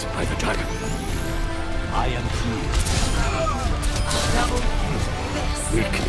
seized by the dragon. I am here. Double. Weak.